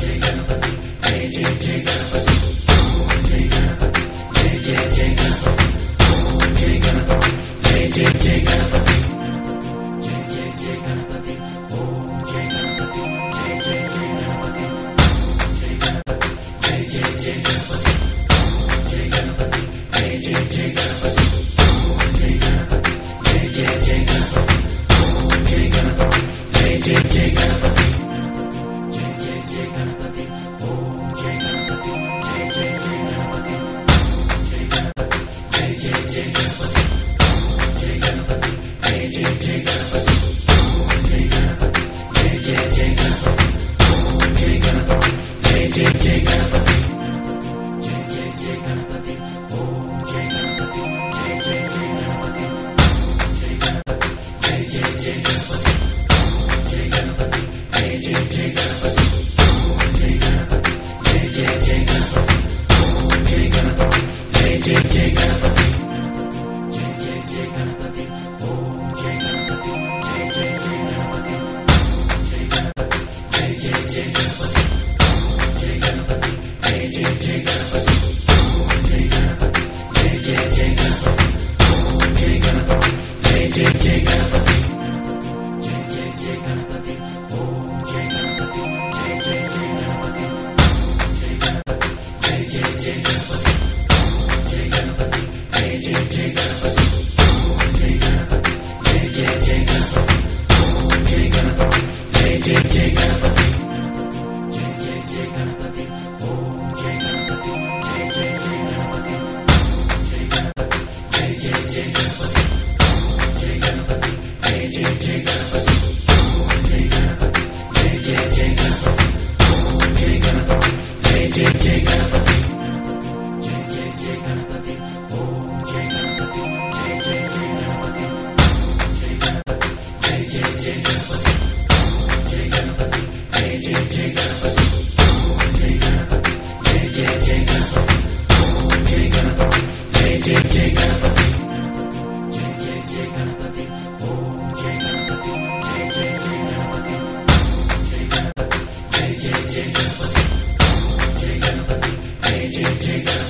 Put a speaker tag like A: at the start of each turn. A: Jaya Ganapathi Jaya Jaya Jaya Ganapathi
B: Ganapati Ganapati Jaya Jaya Jaya Ganapati Om Jaya Ganapati Jaya Jaya Jaya Ganapati Jaya Ganapati Jaya Jaya Jaya Ganapati Jaya Ganapati Jaya Jaya Jaya Ganapati Jaya Ganapati Jaya Jaya Jaya Ganapati Jaya Ganapati Jaya Jaya Jaya
C: Jay Ganapati, Jay Jay Jay Ganapati.